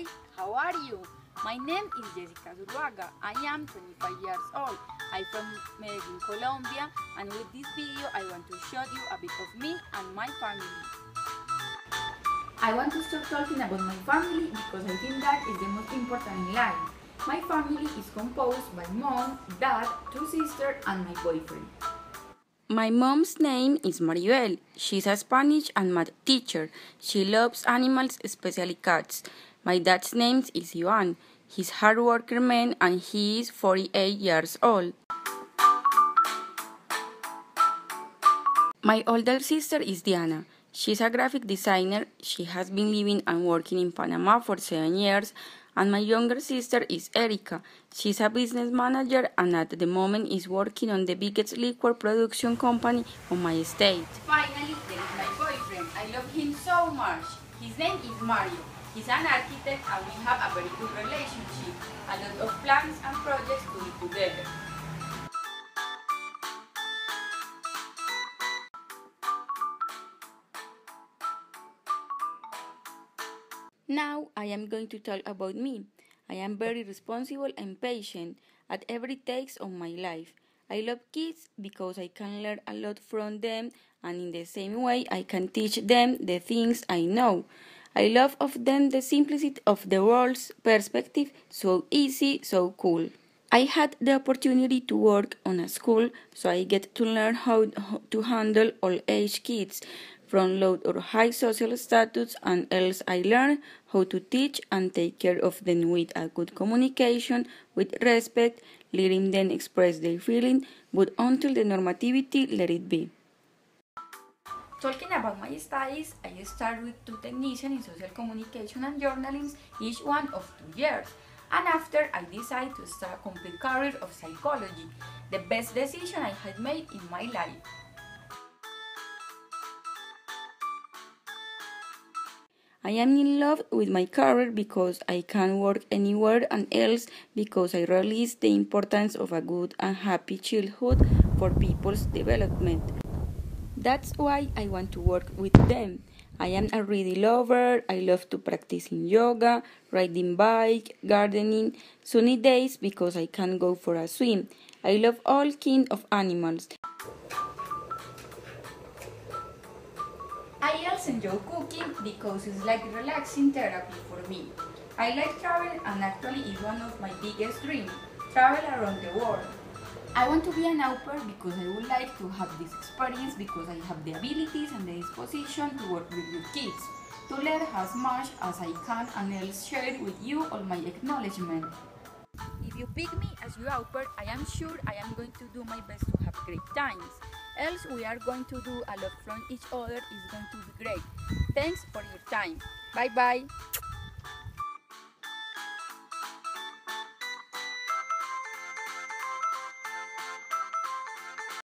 Hi, how are you? My name is Jessica Zuluaga. I am 25 years old. I'm from Medellin, Colombia, and with this video I want to show you a bit of me and my family. I want to stop talking about my family because I think that is the most important in life. My family is composed by mom, dad, two sisters, and my boyfriend. My mom's name is Maribel. She's a Spanish and math teacher. She loves animals, especially cats. My dad's name is Ivan. He's hard worker man and he is 48 years old. My older sister is Diana. She's a graphic designer. She has been living and working in Panama for seven years and my younger sister is Erika. She's a business manager and at the moment is working on the biggest liquor production company on my estate. Finally, there is my boyfriend. I love him so much. His name is Mario. He's an architect and we have a very good relationship. A lot of plans and projects to do together. Now I am going to talk about me. I am very responsible and patient at every takes of my life. I love kids because I can learn a lot from them and in the same way I can teach them the things I know. I love of them the simplicity of the world's perspective, so easy, so cool. I had the opportunity to work on a school, so I get to learn how to handle all age kids from low or high social status and else I learn how to teach and take care of them with a good communication, with respect, letting them express their feeling, but until the normativity let it be. Talking about my studies, I started with two technicians in social communication and journalism, each one of two years. And after I decided to start a complete career of psychology, the best decision I had made in my life. I am in love with my career because I can work anywhere and else because I realize the importance of a good and happy childhood for people's development. That's why I want to work with them. I am a reading lover. I love to practice in yoga, riding bike, gardening, sunny days because I can go for a swim. I love all kind of animals. I also enjoy cooking because it's like relaxing therapy for me. I like travel and actually it's one of my biggest dreams, travel around the world. I want to be an au pair because I would like to have this experience because I have the abilities and the disposition to work with your kids, to learn as much as I can and else share with you all my acknowledgement. If you pick me as your au pair, I am sure I am going to do my best to have great times. Else we are going to do a lot from each other is going to be great. Thanks for your time. Bye bye.